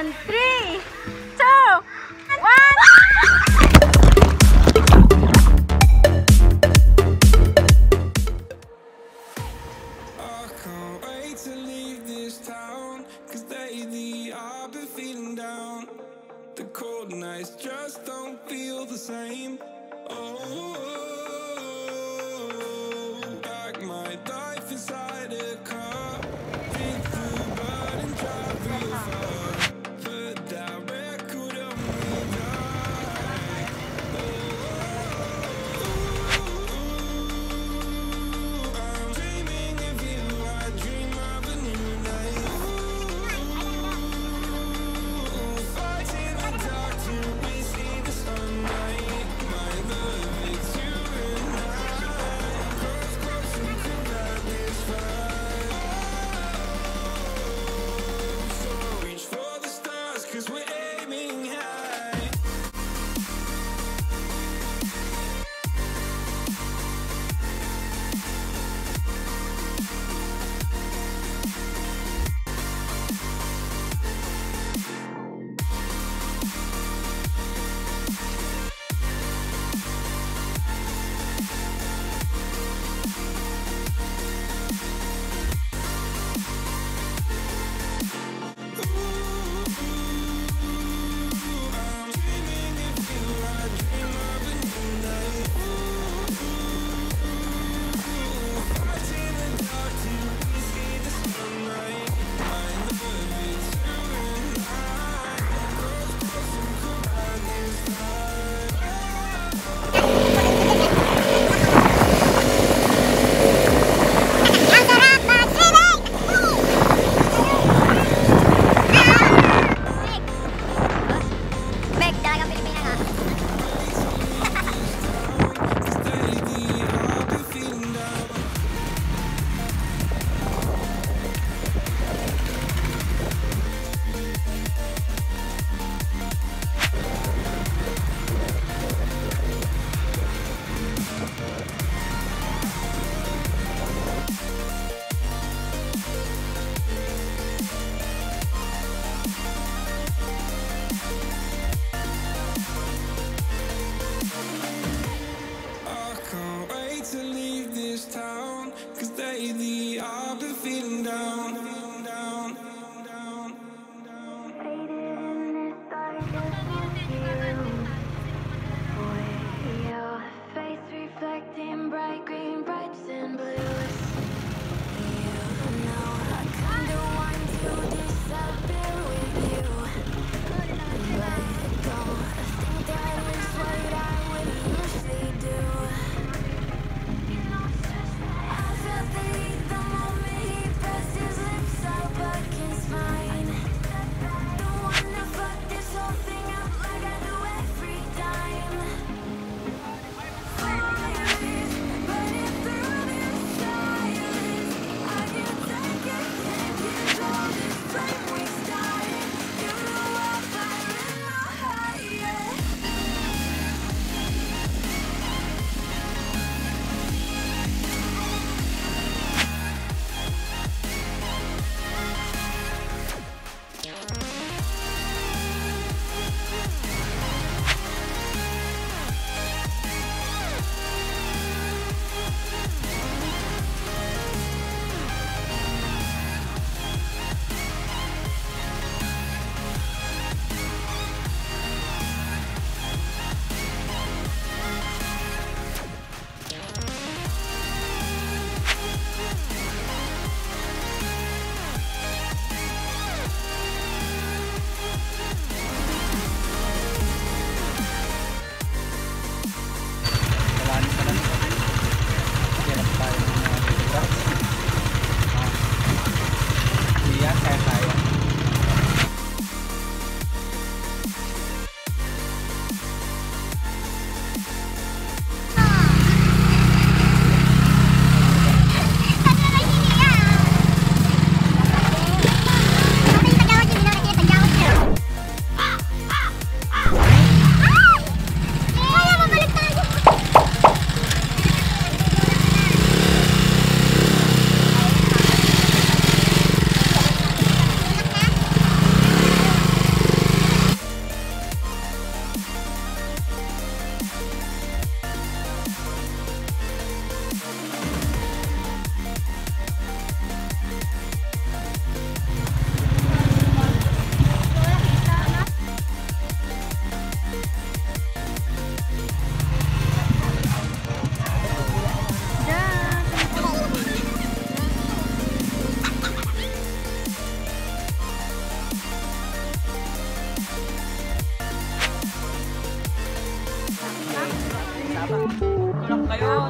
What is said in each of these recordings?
And three,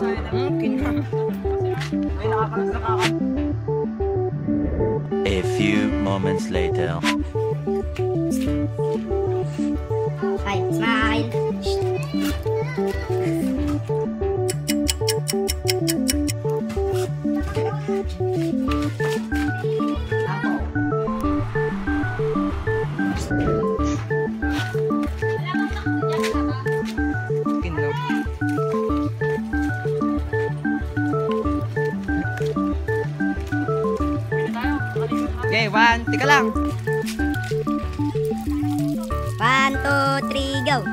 A few moments later. Hi, smile. Okay, one. Tika lang. One, two, three, go.